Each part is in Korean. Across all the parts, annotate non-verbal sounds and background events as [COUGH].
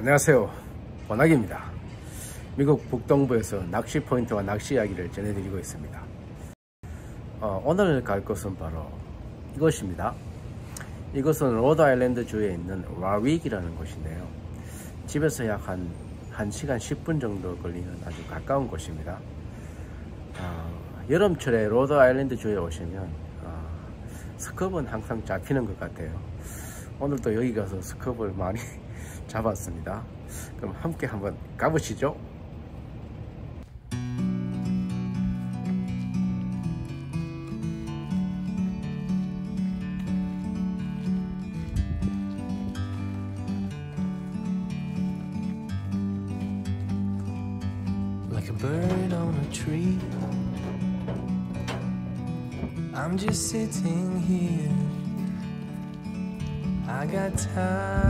안녕하세요. 원학입니다. 미국 북동부에서 낚시 포인트와 낚시 이야기를 전해드리고 있습니다. 어, 오늘 갈 곳은 바로 이곳입니다. 이곳은 로드아일랜드 주에 있는 와윅이라는 곳인데요. 집에서 약 한 1시간 10분 정도 걸리는 아주 가까운 곳입니다. 어, 여름철에 로드아일랜드 주에 오시면 어, scup은 항상 잡히는 것 같아요. 오늘도 여기 가서 스컵을 많이 잡았습니다. 그럼 함께 한번 가보시죠. like a bird on a tree. I'm just sitting here. I got time.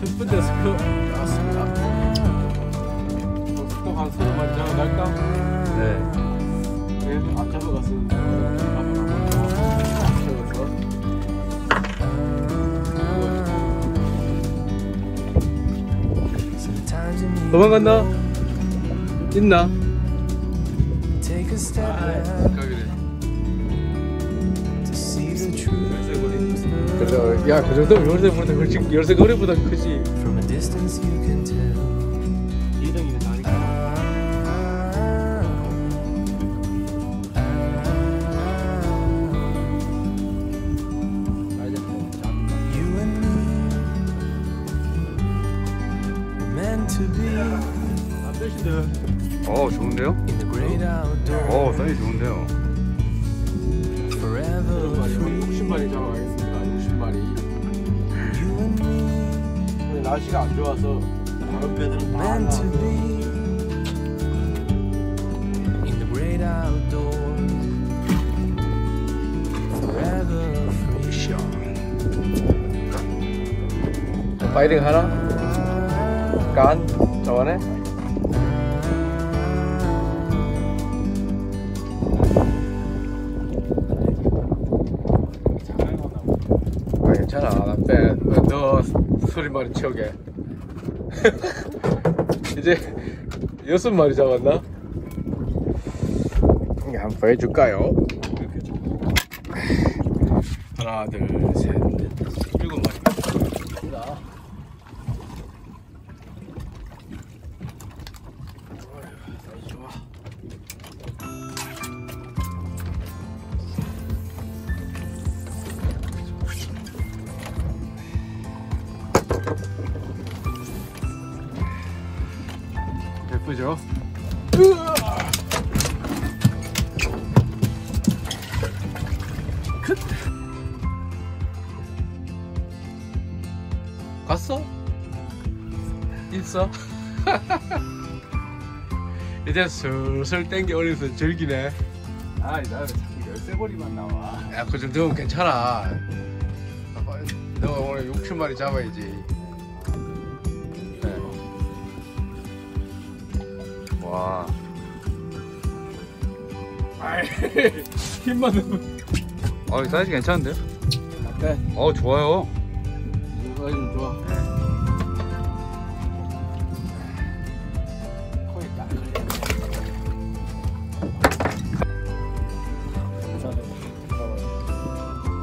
10분 데스크 나왔습니다. 숙소 가서 서로 먼저 갈까? 네. 그래도 앞잡아 가서 도망간다. 있나? 아, 가기래. 그래서 야그 정도면 열쇠보다 훨씬 열쇠 거리보다 크지. From a distance, you can tell. 2등이는 나니까 You and me were meant to be 안 되신데 어 좋은데요? 어 사이즈 좋은데요. forever free. 60마리 잡아 날씨가 안 좋아서 다른 배들은 다 meant to 나와서 be in the great outdoors, forever free. 파이팅 하나? 간? 저번에? 아 괜찮아 나 빼. 너 소리만이 채우게 이제 여섯 마리 잡았나? 한번 보여줄까요? 하나 둘셋 일곱 마리 예쁘죠? 갔어? 있어? [LAUGHS] 이제 슬슬 땡겨 올려서 즐기네 아 나는 자꾸 열쇠고리만 나와 야그 정도면 괜찮아 너 오늘 60마리 잡아야지 와. 아이 [LAUGHS] 힘만 넣으면 어, 사이즈 괜찮은데요? 네 어 좋아요. 이거 좀 좋아. 딱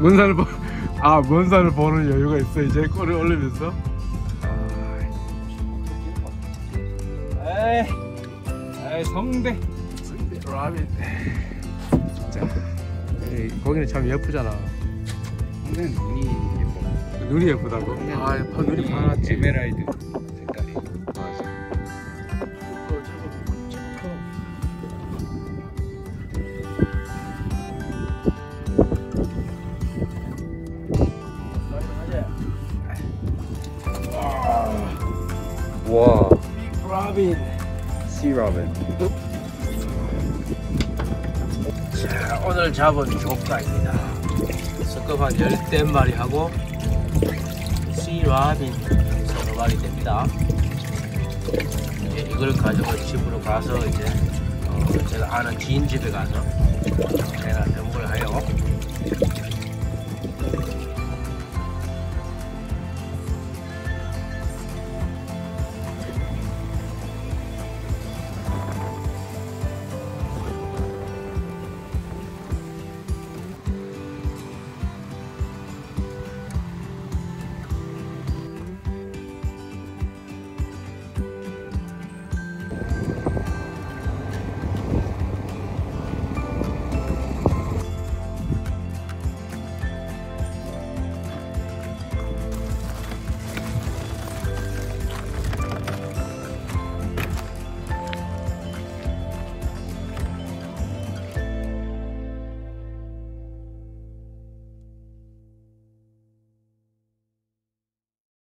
문산을 보, 아 문산을 보는 여유가 있어 이제 꼴을 올리면서? 에이 나의 성대. 라면 진짜 에이, 거기는 참 예쁘잖아. 오늘 눈이 예뻐. 눈이 예쁘다고? 네. 아 예뻐. 눈이 파랗지. 에메랄드 색깔이. 맞아. 그거 저거 찍어 와. 브라빈. 러면. 자, 오늘 잡은 조가입니다. 석급 한 열댓 마리 하고, 씨라빈 서너 마리 됩니다. 이제 이걸 가지고 집으로 가서 이제 어, 제가 아는 지인 집에 가서